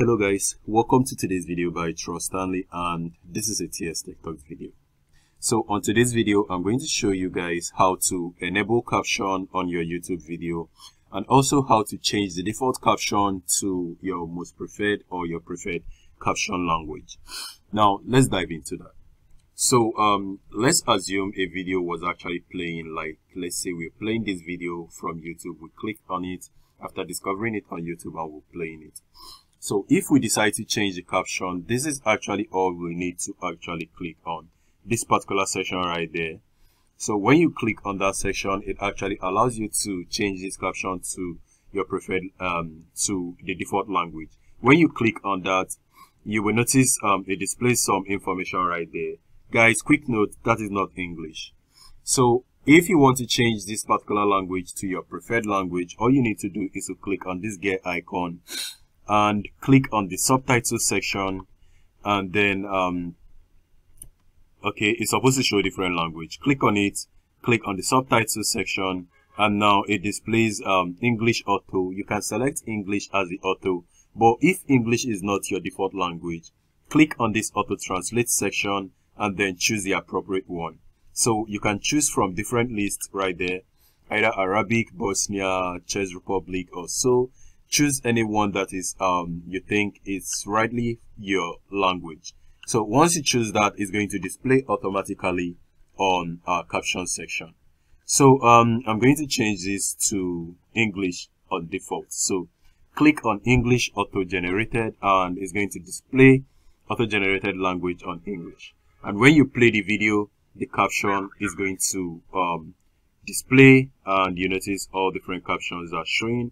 Hello guys, welcome to today's video by Trust Stanley and this is a TS Tech Talk video. So on today's video, I'm going to show you guys how to enable caption on your YouTube video and also how to change the default caption to your most preferred or your preferred caption language. Now let's dive into that. So um, let's assume a video was actually playing like let's say we're playing this video from YouTube. We click on it after discovering it on YouTube and we're playing it. So if we decide to change the caption, this is actually all we need to actually click on this particular section right there. So when you click on that section, it actually allows you to change this caption to your preferred, um, to the default language. When you click on that, you will notice um, it displays some information right there. Guys, quick note, that is not English. So if you want to change this particular language to your preferred language, all you need to do is to click on this gear icon and click on the subtitle section and then um okay it's supposed to show different language. Click on it click on the subtitle section and now it displays um english auto. You can select english as the auto but if english is not your default language click on this auto translate section and then choose the appropriate one. So you can choose from different lists right there either arabic bosnia czech republic or so choose any one that is um you think is rightly your language. So once you choose that it's going to display automatically on our caption section. So um i'm going to change this to english on default. So click on english auto generated and it's going to display auto generated language on english. And when you play the video the caption is going to um display and you notice all different captions are showing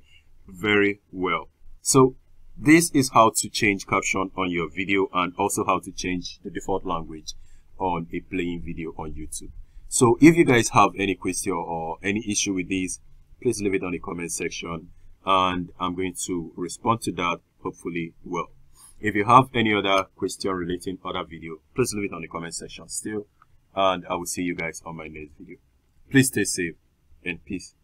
very well. So this is how to change caption on your video and also how to change the default language on a playing video on YouTube. So if you guys have any question or any issue with this, please leave it on the comment section and I'm going to respond to that hopefully well. If you have any other question relating other video, please leave it on the comment section still and I will see you guys on my next video. Please stay safe and peace.